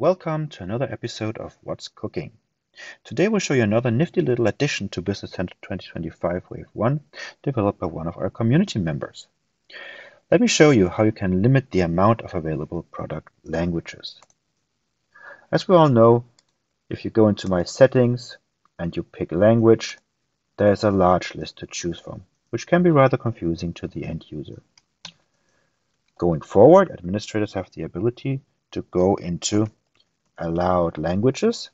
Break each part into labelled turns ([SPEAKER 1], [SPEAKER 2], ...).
[SPEAKER 1] Welcome to another episode of What's Cooking. Today we'll show you another nifty little addition to Business Central 2025 Wave 1 developed by one of our community members. Let me show you how you can limit the amount of available product languages. As we all know, if you go into my settings and you pick language, there's a large list to choose from, which can be rather confusing to the end user. Going forward, administrators have the ability to go into allowed languages.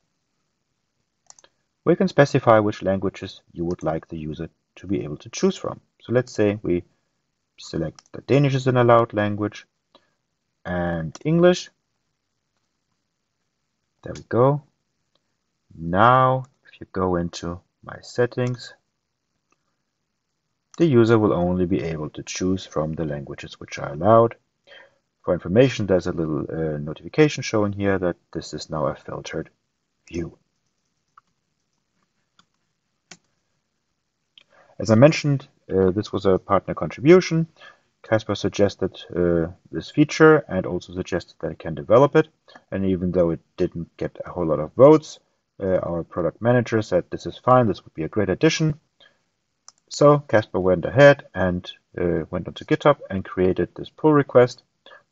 [SPEAKER 1] We can specify which languages you would like the user to be able to choose from. So let's say we select that Danish is an allowed language and English. There we go. Now, if you go into my settings, the user will only be able to choose from the languages which are allowed. For information, there's a little uh, notification showing here that this is now a filtered view. As I mentioned, uh, this was a partner contribution. Kasper suggested uh, this feature and also suggested that it can develop it. And even though it didn't get a whole lot of votes, uh, our product manager said this is fine, this would be a great addition. So Kasper went ahead and uh, went onto GitHub and created this pull request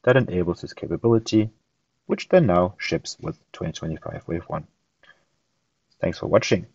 [SPEAKER 1] that enables this capability, which then now ships with 2025 Wave 1. Thanks for watching.